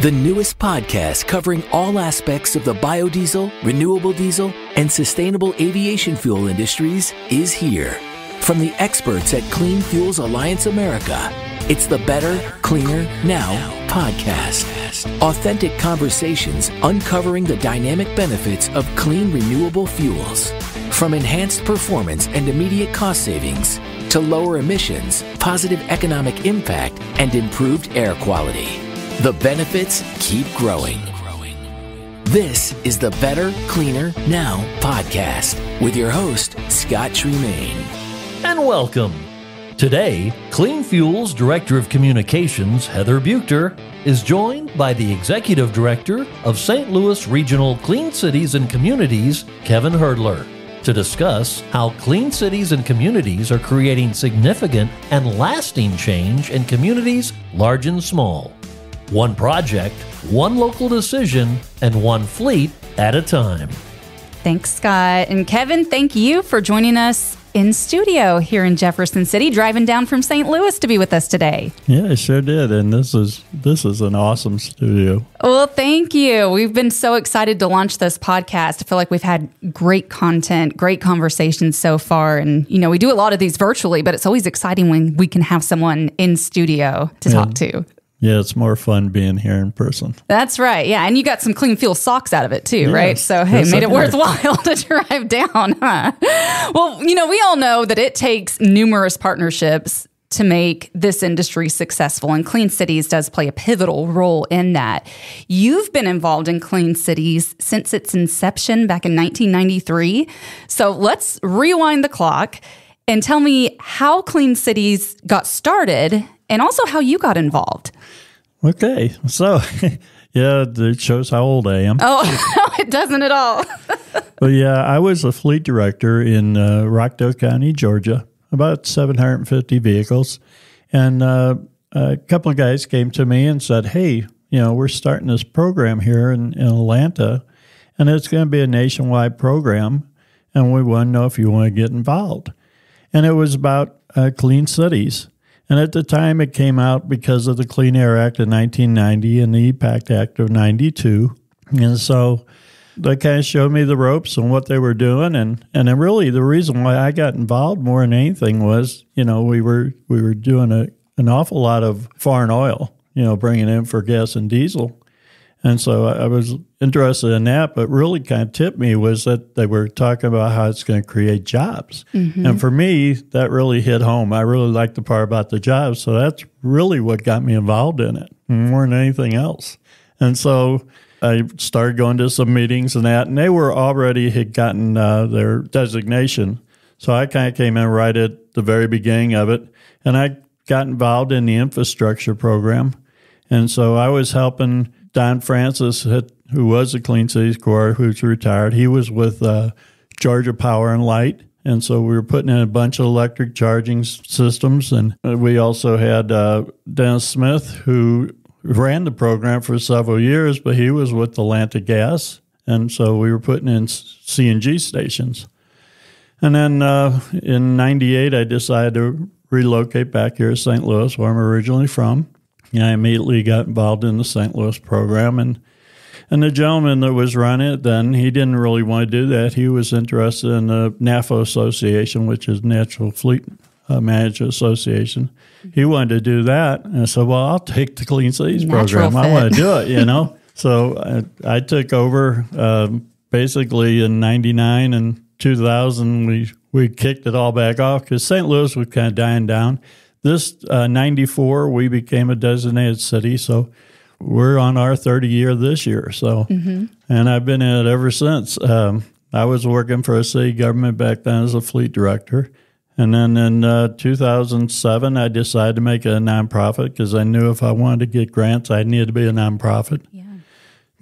the newest podcast covering all aspects of the biodiesel, renewable diesel, and sustainable aviation fuel industries, is here. From the experts at Clean Fuels Alliance America, it's the Better, Cleaner, Now podcast. Authentic conversations uncovering the dynamic benefits of clean, renewable fuels. From enhanced performance and immediate cost savings to lower emissions, positive economic impact, and improved air quality. The benefits keep growing. This is the Better, Cleaner, Now podcast with your host, Scott Tremaine. And welcome. Today, Clean Fuels Director of Communications, Heather Buechter, is joined by the Executive Director of St. Louis Regional Clean Cities and Communities, Kevin Herdler, to discuss how clean cities and communities are creating significant and lasting change in communities large and small. One project, one local decision, and one fleet at a time. Thanks, Scott. And Kevin, thank you for joining us in studio here in Jefferson City, driving down from St. Louis to be with us today. Yeah, I sure did, and this is this is an awesome studio. Well, thank you. We've been so excited to launch this podcast. I feel like we've had great content, great conversations so far, and you know we do a lot of these virtually, but it's always exciting when we can have someone in studio to yeah. talk to. Yeah, it's more fun being here in person. That's right. Yeah, and you got some clean fuel socks out of it too, yes. right? So hey, yes, made it worthwhile to drive down, huh? Well, you know, we all know that it takes numerous partnerships to make this industry successful, and Clean Cities does play a pivotal role in that. You've been involved in Clean Cities since its inception back in 1993. So let's rewind the clock and tell me how Clean Cities got started and also how you got involved. Okay. So, yeah, it shows how old I am. Oh, it doesn't at all. but yeah, I was a fleet director in uh, Rockdale County, Georgia, about 750 vehicles. And uh, a couple of guys came to me and said, Hey, you know, we're starting this program here in, in Atlanta, and it's going to be a nationwide program. And we want to know if you want to get involved. And it was about uh, clean cities. And at the time, it came out because of the Clean Air Act of 1990 and the EPACT Act of 92. And so they kind of showed me the ropes and what they were doing. And, and then really the reason why I got involved more than anything was, you know, we were, we were doing a, an awful lot of foreign oil, you know, bringing in for gas and diesel. And so I was interested in that, but really kind of tipped me was that they were talking about how it's going to create jobs. Mm-hmm. And for me, that really hit home. I really liked the part about the jobs. So that's really what got me involved in it more than anything else. And so I started going to some meetings and that, and they were already had gotten uh, their designation. So I kind of came in right at the very beginning of it, and I got involved in the infrastructure program. And so I was helping Don Francis, who was a Clean Cities Corps, who's retired, he was with uh, Georgia Power and Light. And so we were putting in a bunch of electric charging systems. And we also had uh, Dennis Smith, who ran the program for several years, but he was with Atlanta Gas. And so we were putting in CNG stations. And then uh, in 98, I decided to relocate back here to St. Louis, where I'm originally from. I immediately got involved in the St. Louis program. And, and the gentleman that was running it then, he didn't really want to do that. He was interested in the NAFA Association, which is Natural Fleet uh, Manager Association. He wanted to do that. And I said, well, I'll take the Clean Cities Natural program. Fit. I want to do it, you know? so I, I, took over um, basically in 99 and 2000. We, we kicked it all back off because St. Louis was kind of dying down. This uh, 94, we became a designated city. So we're on our 30 year this year. So, mm-hmm. and I've been in it ever since. Um, I was working for a city government back then as a fleet director. And then in uh, 2007, I decided to make it a nonprofit because I knew if I wanted to get grants, I needed to be a nonprofit. Yeah.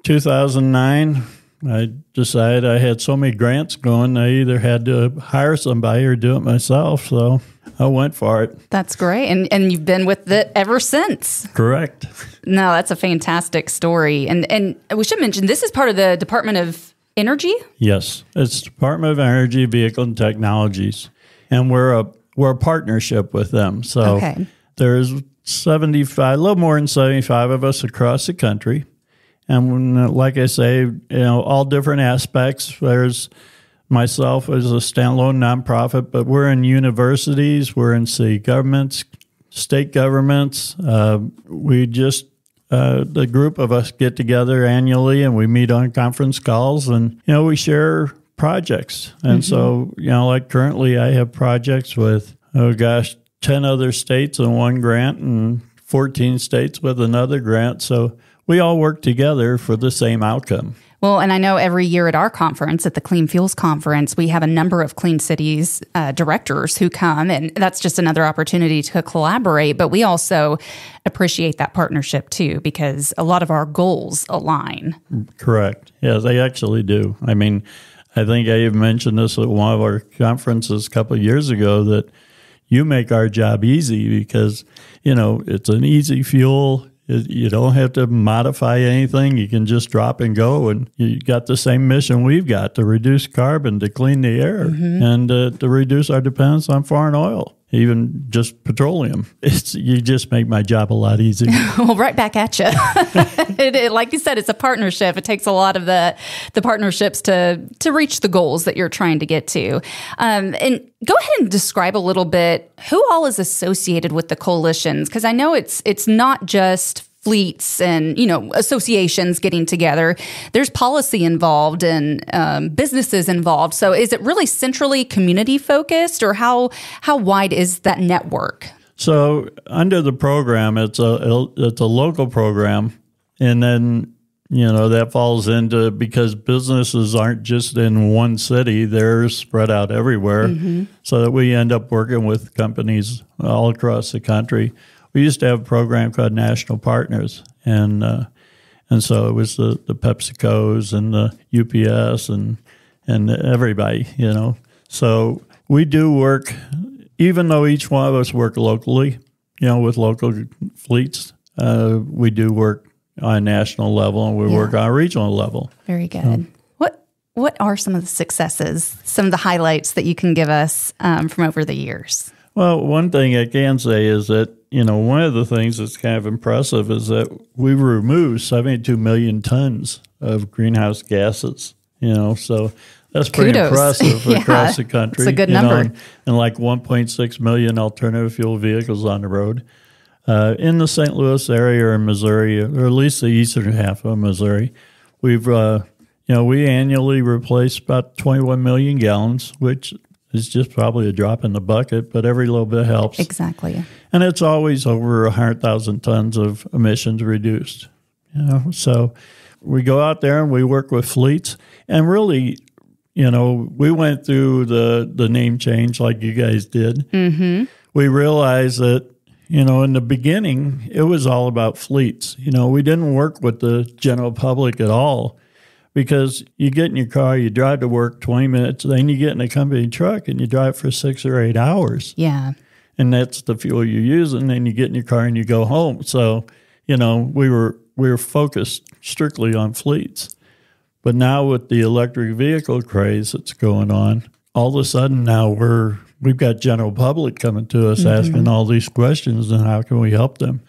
2009, I decided I had so many grants going, I either had to hire somebody or do it myself. So I went for it. That's great. And and you've been with it ever since. Correct. No, that's a fantastic story. And and we should mention this is part of the Department of Energy? Yes. It's Department of Energy Vehicle and Technologies. And we're a we're a partnership with them. So okay. there's 75, a little more than 75 of us across the country. And when, like I say, you know, all different aspects. There's myself as a standalone nonprofit, but we're in universities, we're in city governments, state governments. Uh, we just uh, the group of us get together annually and we meet on conference calls and you know we share projects and mm-hmm. so you know like currently i have projects with oh gosh 10 other states and one grant and 14 states with another grant so we all work together for the same outcome well, and I know every year at our conference, at the Clean Fuels Conference, we have a number of clean cities uh, directors who come, and that's just another opportunity to collaborate. But we also appreciate that partnership too, because a lot of our goals align. Correct. Yeah, they actually do. I mean, I think I even mentioned this at one of our conferences a couple of years ago that you make our job easy because, you know, it's an easy fuel you don't have to modify anything. You can just drop and go, and you got the same mission we've got to reduce carbon, to clean the air, mm-hmm. and uh, to reduce our dependence on foreign oil even just petroleum. It's you just make my job a lot easier. well, right back at you. it, it, like you said, it's a partnership. It takes a lot of the the partnerships to to reach the goals that you're trying to get to. Um, and go ahead and describe a little bit who all is associated with the coalitions because I know it's it's not just fleets and you know associations getting together. There's policy involved and um, businesses involved. So is it really centrally community focused, or how how wide is that network? So under the program, it's a it's a local program, and then you know that falls into because businesses aren't just in one city; they're spread out everywhere. Mm-hmm. So that we end up working with companies all across the country we used to have a program called National Partners, and uh, and so it was the the PepsiCo's and the UPS and and everybody, you know. So we do work, even though each one of us work locally, you know, with local fleets. Uh, we do work on a national level, and we yeah. work on a regional level. Very good. what what are some of the successes, some of the highlights that you can give us um, from over the years? Well, one thing I can say is that you know, one of the things that's kind of impressive is that we removed 72 million tons of greenhouse gases, you know, so that's pretty Kudos. impressive yeah, across the country. It's a good number. Know, and, and, like 1.6 million alternative fuel vehicles on the road. Uh, in the St. Louis area or in Missouri, or at least the eastern half of Missouri, we've, uh, you know, we annually replace about 21 million gallons, which is just probably a drop in the bucket, but every little bit helps. Exactly. And it's always over 100,000 tons of emissions reduced. You know, so we go out there and we work with fleets and really, you know, we went through the, the name change like you guys did. Mm-hmm. We realized that, you know, in the beginning, it was all about fleets. You know, we didn't work with the general public at all because you get in your car, you drive to work 20 minutes, then you get in a company truck and you drive for six or eight hours. Yeah. And that's the fuel you're using. Then you get in your car and you go home. So, you know, we were we were focused strictly on fleets. But now with the electric vehicle craze that's going on, all of a sudden now we're we've got general public coming to us mm-hmm. asking all these questions and how can we help them?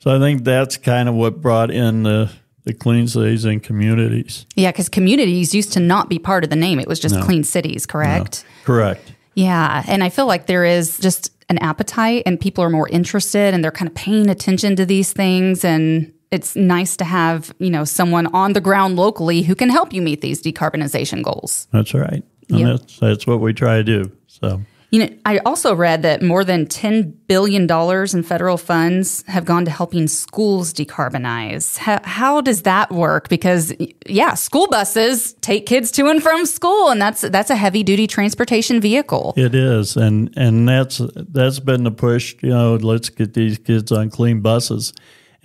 So I think that's kind of what brought in the the clean cities and communities. Yeah, because communities used to not be part of the name. It was just no. clean cities, correct? No. Correct. Yeah. And I feel like there is just an appetite and people are more interested and they're kind of paying attention to these things. And it's nice to have, you know, someone on the ground locally who can help you meet these decarbonization goals. That's right. And yep. that's, that's what we try to do. So you know, I also read that more than $10 billion in federal funds have gone to helping schools decarbonize. How, how, does that work? Because, yeah, school buses take kids to and from school, and that's that's a heavy duty transportation vehicle. It is. And, and that's, that's been the push, you know, let's get these kids on clean buses.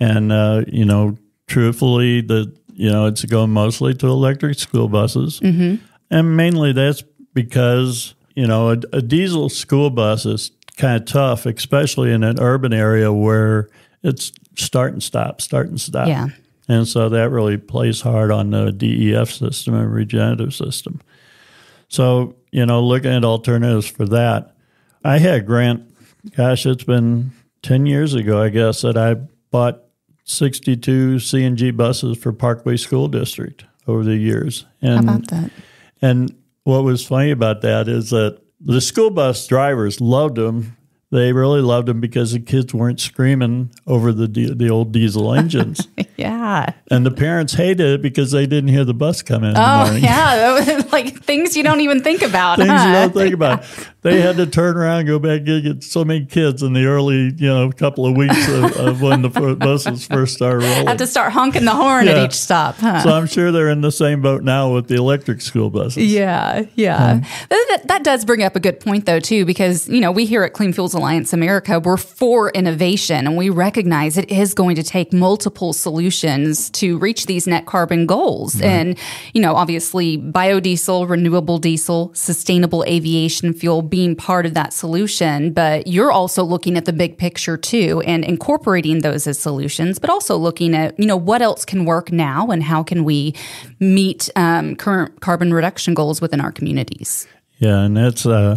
And, uh, you know, truthfully, the, you know, it's going mostly to electric school buses. Mm-hmm. And mainly that's because you know, a, a diesel school bus is kind of tough, especially in an urban area where it's start and stop, start and stop. Yeah. And so that really plays hard on the DEF system and regenerative system. So, you know, looking at alternatives for that, I had a grant, gosh, it's been 10 years ago, I guess, that I bought 62 CNG buses for Parkway School District over the years. And, How about that? And what was funny about that is that the school bus drivers loved them they really loved them because the kids weren't screaming over the the old diesel engines. yeah. And the parents hated it because they didn't hear the bus come in. Oh, in yeah. like things you don't even think about. things huh? you don't think about. They had to turn around and go back and get so many kids in the early, you know, couple of weeks of, of when the buses first started rolling. Have to start honking the horn yeah. at each stop. Huh? So I'm sure they're in the same boat now with the electric school buses. Yeah, yeah. That, that does bring up a good point, though, too, because, you know, we here at Clean Fuels Alliance America, we're for innovation and we recognize it is going to take multiple solutions to reach these net carbon goals. Right. And, you know, obviously biodiesel, renewable diesel, sustainable aviation fuel being part of that solution, but you're also looking at the big picture too and incorporating those as solutions, but also looking at, you know, what else can work now and how can we meet um, current carbon reduction goals within our communities. Yeah, and that's uh,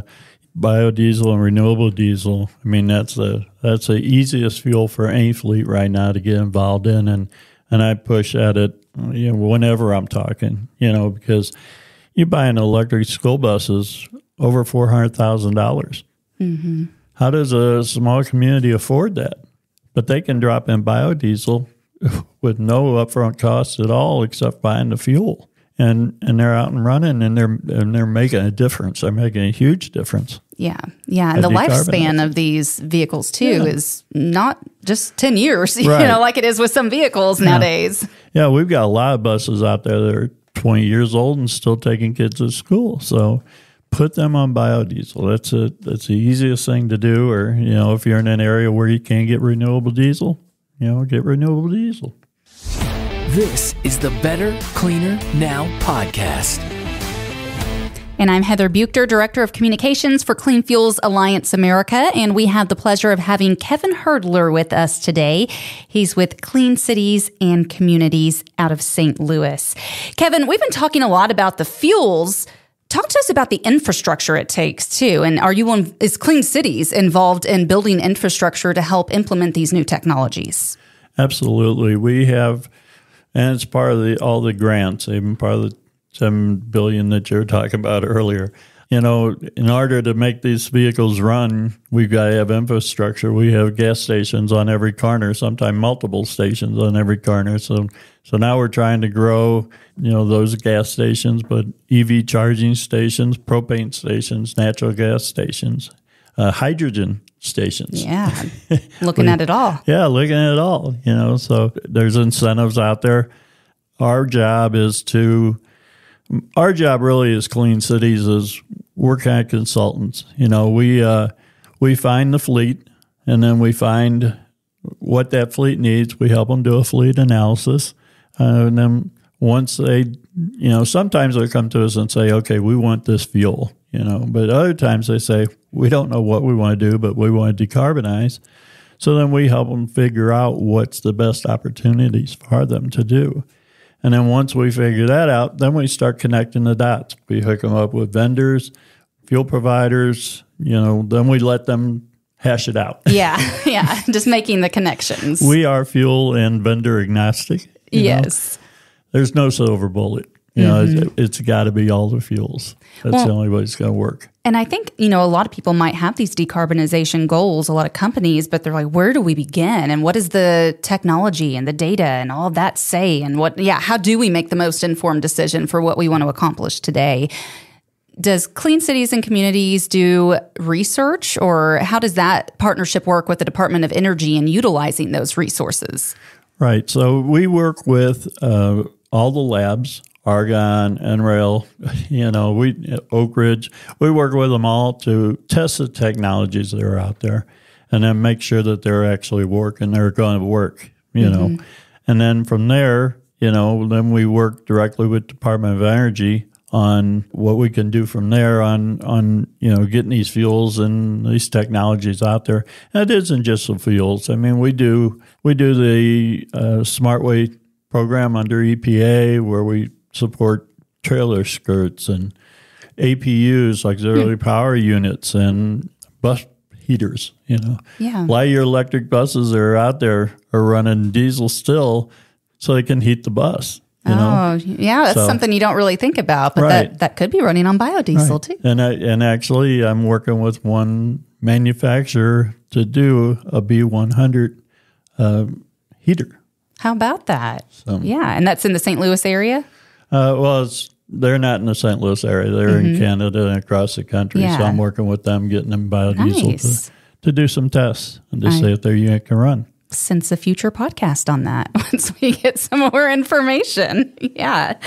biodiesel and renewable diesel. I mean, that's the that's the easiest fuel for any fleet right now to get involved in, and and I push at it, you know, whenever I'm talking, you know, because you buy an electric school buses over four hundred thousand dollars. Mm-hmm. How does a small community afford that? But they can drop in biodiesel with no upfront costs at all, except buying the fuel, and and they're out and running, and they're and they're making a difference. They're making a huge difference. Yeah, yeah, and the lifespan of these vehicles too yeah. is not just ten years, right. you know, like it is with some vehicles yeah. nowadays. Yeah, we've got a lot of buses out there that are twenty years old and still taking kids to school. So put them on biodiesel. That's a that's the easiest thing to do. Or you know, if you're in an area where you can't get renewable diesel, you know, get renewable diesel. This is the Better Cleaner Now podcast. And I'm Heather Buechter, Director of Communications for Clean Fuels Alliance America. And we have the pleasure of having Kevin Herdler with us today. He's with Clean Cities and Communities out of St. Louis. Kevin, we've been talking a lot about the fuels. Talk to us about the infrastructure it takes too. And are you on, is Clean Cities involved in building infrastructure to help implement these new technologies? Absolutely. We have, and it's part of the all the grants, even part of the seven billion that you were talking about earlier. You know, in order to make these vehicles run, we've got to have infrastructure. We have gas stations on every corner, sometimes multiple stations on every corner. So, so now we're trying to grow, you know, those gas stations, but EV charging stations, propane stations, natural gas stations, uh, hydrogen stations. Yeah, looking at it all. Yeah, looking at it all. You know, so there's incentives out there. Our job is to our job really is clean cities is we're kind of consultants. You know, we uh, we find the fleet, and then we find what that fleet needs. We help them do a fleet analysis, uh, and then once they, you know, sometimes they come to us and say, "Okay, we want this fuel," you know, but other times they say, "We don't know what we want to do, but we want to decarbonize." So then we help them figure out what's the best opportunities for them to do. And then once we figure that out, then we start connecting the dots. We hook them up with vendors, fuel providers, you know, then we let them hash it out. Yeah, yeah, just making the connections. we are fuel and vendor agnostic. Yes. Know? There's no silver bullet. You know, mm-hmm. it's, it's got to be all the fuels. That's well, the only way it's going to work. And I think, you know, a lot of people might have these decarbonization goals, a lot of companies, but they're like, where do we begin? And what does the technology and the data and all that say? And what, yeah, how do we make the most informed decision for what we want to accomplish today? Does Clean Cities and Communities do research, or how does that partnership work with the Department of Energy in utilizing those resources? Right. So we work with uh, all the labs Argonne, NREL, you know, we Oak Ridge, we work with them all to test the technologies that are out there, and then make sure that they're actually working. They're going to work, you mm-hmm. know, and then from there, you know, then we work directly with Department of Energy on what we can do from there on on you know getting these fuels and these technologies out there. And it isn't just the fuels. I mean, we do we do the uh, SmartWay program under EPA where we support trailer skirts and APUs, like auxiliary hmm. power units, and bus heaters. You know, Yeah. a lot of your electric buses that are out there are running diesel still, so they can heat the bus. You know, Oh, yeah, that's So- something you don't really think about, but Right. that, that could be running on biodiesel too. and I, and actually, I'm working with one manufacturer to do a B100 uh, heater. How about that? yeah, and that's in the St. Louis area. Uh, well, it's, they're not in the St. Louis area. They're in Canada and across the country. So Mm-hmm. I'm working with them, getting them biodiesel Nice. to, to do some tests and to I- see if their unit can run. Since a future podcast on that once we get some more information. Yeah.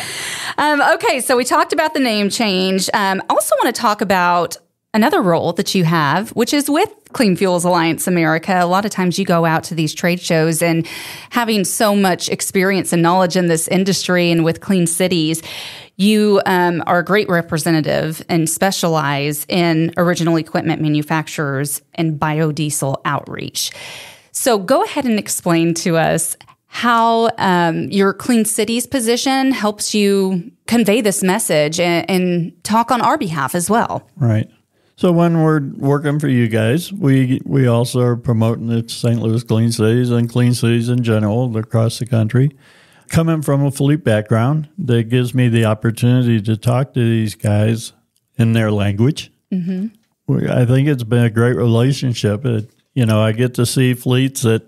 Um, okay, so we talked about the name change. Um, also, want to talk about another role that you have, which is with Clean Fuels Alliance America. A lot of times you go out to these trade shows and having so much experience and knowledge in this industry and with clean cities, you um, are a great representative and specialize in original equipment manufacturers and biodiesel outreach. So go ahead and explain to us how um, your Clean Cities position helps you convey this message and, and talk on our behalf as well. Right. So when we're working for you guys, we we also are promoting the St. Louis Clean Cities and clean cities in general across the country. Coming from a fleet background, that gives me the opportunity to talk to these guys in their language. Mm-hmm. I think it's been a great relationship. It, you know, I get to see fleets that,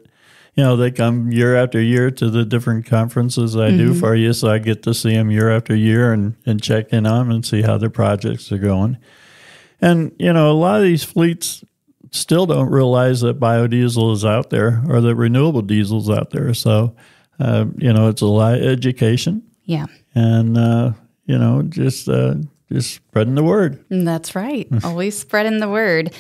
you know, they come year after year to the different conferences I do for you. So I get to see them year after year and, and check in on them and see how their projects are going. And, you know, a lot of these fleets still don't realize that biodiesel is out there or that renewable diesel is out there. So, uh, you know, it's a lot of education Yeah, and, uh, you know, just, uh, just spreading the word. that's right. Always spreading the word.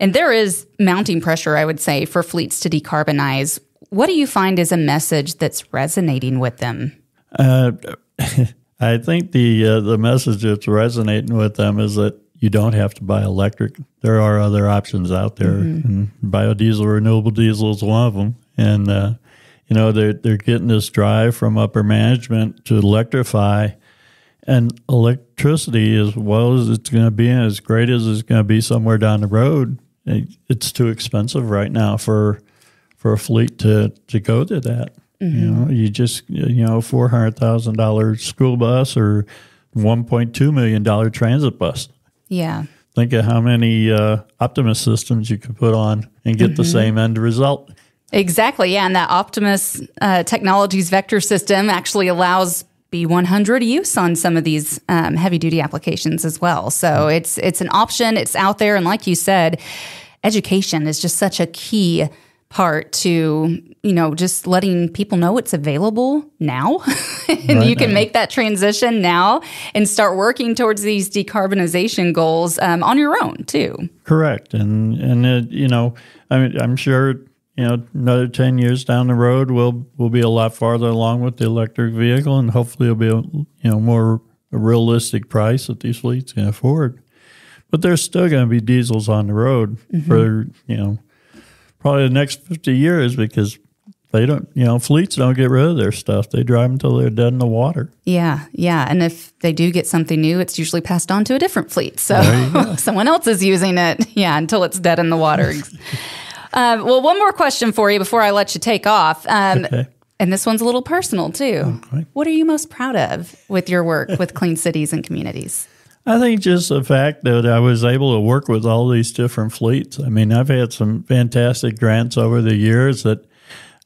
And there is mounting pressure, I would say, for fleets to decarbonize. What do you find is a message that's resonating with them? Uh, I think the uh, the message that's resonating with them is that you don't have to buy electric. There are other options out there, and biodiesel, renewable diesel is one of them. And uh, you know they're they're getting this drive from upper management to electrify, and electricity, as well as it's going to be, and as great as it's going to be somewhere down the road, it's too expensive right now for for a fleet to to go to that. You know, you just you know four hundred thousand dollars school bus or one point two million dollar transit bus. Yeah. Think of how many uh, Optimus systems you could put on and get the same end result. Exactly. Yeah. And that Optimus uh, Technologies vector system actually allows B100 use on some of these um, heavy duty applications as well. So it's it's an option. It's out there, and like you said, education is just such a key part to you know just letting people know it's available now. And you can make that transition now and start working towards these decarbonization goals um, on your own too. Correct, and and it, you know, I mean, I'm sure you know another ten years down the road, we'll we'll be a lot farther along with the electric vehicle, and hopefully, it'll be a you know more a realistic price that these fleets can afford. But there's still going to be diesels on the road for you know probably the next fifty years because they don't you know fleets don't get rid of their stuff; they drive until they're dead in the water. Yeah, yeah. And if they do get something new, it's usually passed on to a different fleet. So someone else is using it, yeah, until it's dead in the water. uh, well, one more question for you before I let you take off. Um, Okay. And this one's a little personal too. What are you most proud of with your work with clean cities and communities? I think just the fact that I was able to work with all these different fleets. I mean, I've had some fantastic grants over the years that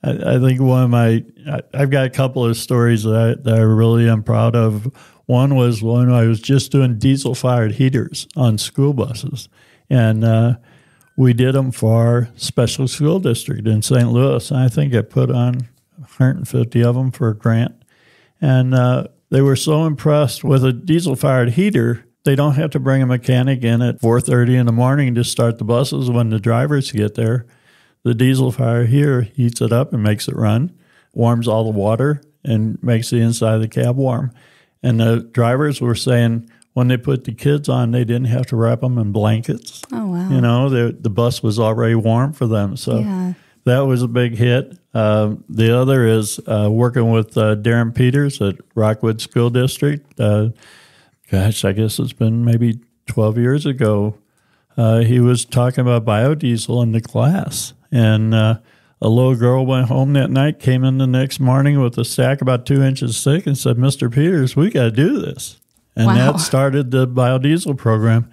I, I think one of my, I, I've got a couple of stories that I, that I really am proud of. One was when I was just doing diesel fired heaters on school buses. And, uh, we did them for our special school district in St. Louis. I think I put on 150 of them for a grant. And uh, they were so impressed with a diesel fired heater, they don't have to bring a mechanic in at 4:30 in the morning to start the buses when the drivers get there. The diesel fire here heats it up and makes it run, warms all the water, and makes the inside of the cab warm. And the drivers were saying when they put the kids on, they didn't have to wrap them in blankets. Oh, wow. You know, the the bus was already warm for them. So Yeah. that was a big hit. Uh, the other is uh, working with uh, Darren Peters at Rockwood School District. Gosh, I guess it's been maybe 12 years ago. uh, he was talking about biodiesel in the class. And uh, a little girl went home that night, came in the next morning with a sack about two inches thick, and said, Mr. Peters, we got to do this. And Wow. that started the biodiesel program.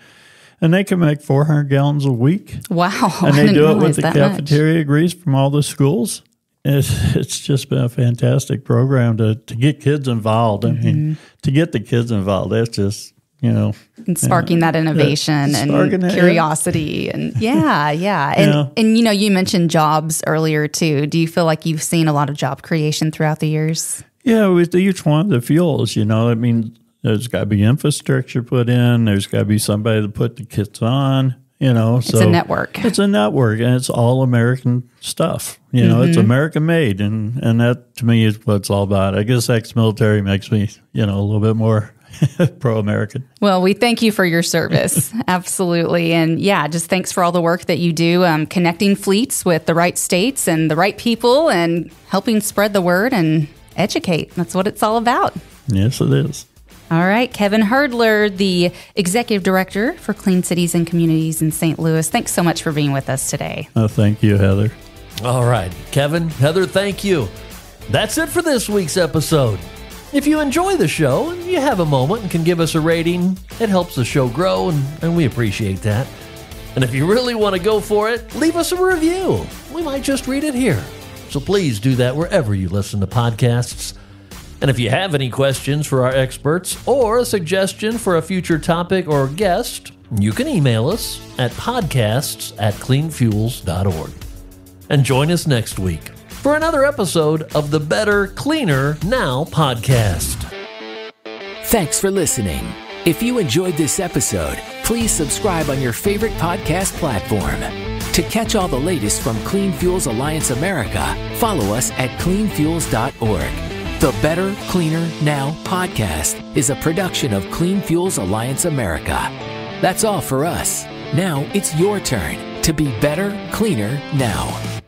And they can make 400 gallons a week. Wow. And they do it with the that much. cafeteria grease from all the schools. It's, it's just been a fantastic program to, to get kids involved. I mean, Mm-hmm. to get the kids involved, that's just, you know, and sparking that innovation and sparking it, yeah. curiosity and yeah yeah and Yeah. and you know you mentioned jobs earlier too do you feel like you've seen a lot of job creation throughout the years Yeah, with each one of the fuels, you know, I mean, there's got to be infrastructure put in. There's got to be somebody to put the kits on. You know, it's so a network It's a network, and it's all American stuff. You know, Mm-hmm. it's American made, and and that to me is what it's all about. I guess ex-military makes me, you know, a little bit more pro-American. Well, we thank you for your service. Absolutely. And yeah, just thanks for all the work that you do um, connecting fleets with the right states and the right people and helping spread the word and educate. That's what it's all about. Yes, it is. All right, Kevin Herdler, the Executive Director for Clean Cities and Communities in St. Louis. Thanks so much for being with us today. Oh, thank you, Heather. All right, Kevin, Heather, thank you. That's it for this week's episode. If you enjoy the show and you have a moment and can give us a rating, it helps the show grow, and, and we appreciate that. And if you really want to go for it, leave us a review. We might just read it here. So please do that wherever you listen to podcasts. And if you have any questions for our experts or a suggestion for a future topic or guest, you can email us at podcasts at cleanfuels.org. And join us next week for another episode of the Better, Cleaner Now podcast. Thanks for listening. If you enjoyed this episode, please subscribe on your favorite podcast platform. To catch all the latest from Clean Fuels Alliance America, follow us at cleanfuels.org. The Better, Cleaner Now podcast is a production of Clean Fuels Alliance America. That's all for us. Now it's your turn to be better, cleaner now.